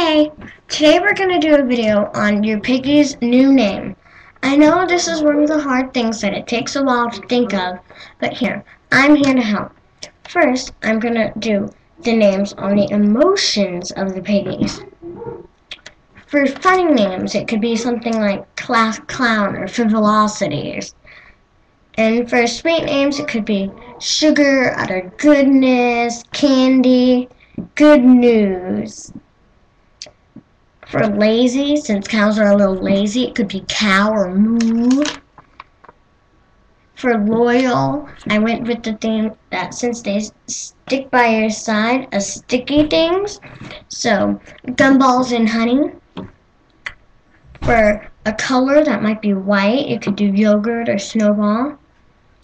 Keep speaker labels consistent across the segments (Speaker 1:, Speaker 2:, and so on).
Speaker 1: Hey, today we're going to do a video on your piggy's new name. I know this is one of the hard things that it takes a while to think of, but here, I'm here to help. First, I'm going to do the names on the emotions of the piggies. For funny names, it could be something like Class Clown or Frivolosities. And for sweet names, it could be Sugar, Utter Goodness, Candy, Good News. For lazy, since cows are a little lazy, it could be cow or moo. For loyal, I went with the theme that since they stick by your side, a sticky things. So, gumballs and honey. For a color that might be white, it could do yogurt or snowball.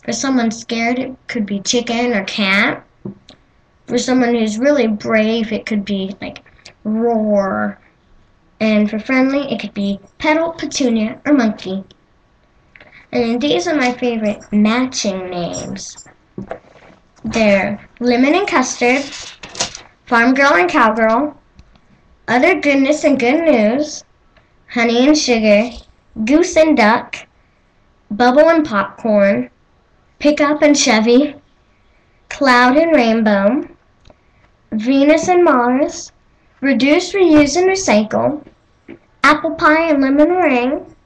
Speaker 1: For someone scared, it could be chicken or cat. For someone who's really brave, it could be like roar and for friendly, it could be petal, petunia, or monkey. And these are my favorite matching names. They're lemon and custard, farm girl and cowgirl, other goodness and good news, honey and sugar, goose and duck, bubble and popcorn, pickup and Chevy, cloud and rainbow, Venus and Mars, reduce, reuse, and recycle, apple pie and lemon meringue,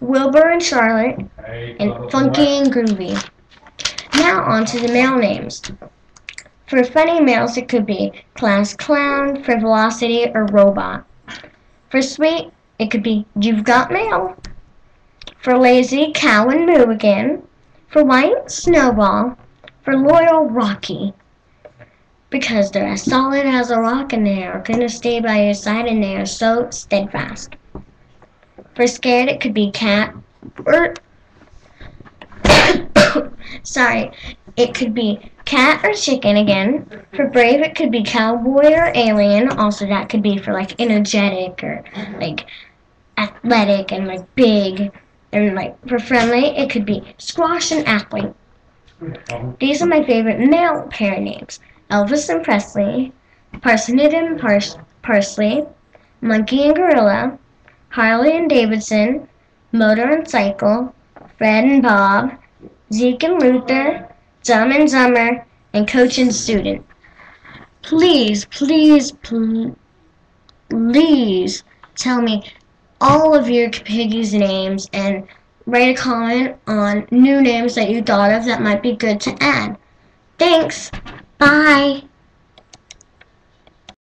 Speaker 1: Wilbur and Charlotte, and Funky and Groovy. Now on to the male names. For funny males, it could be Class Clown, Frivolosity, or Robot. For sweet, it could be You've Got Mail. For lazy, Cow and Moo again. For white, Snowball. For loyal, Rocky because they're as solid as a rock and they are going to stay by your side and they are so steadfast. For scared, it could be cat or. Er, sorry, it could be cat or chicken again. For brave, it could be cowboy or alien. Also, that could be for like energetic or like athletic and like big. And like for friendly, it could be squash and athlete. These are my favorite male pair names. Elvis and Presley, Parsnip and Pars Parsley, Monkey and Gorilla, Harley and Davidson, Motor and Cycle, Fred and Bob, Zeke and Luther, Dumb and Dumber, and Coach and Student. Please, please, please tell me all of your piggies' names and write a comment on new names that you thought of that might be good to add. Thanks! Bye.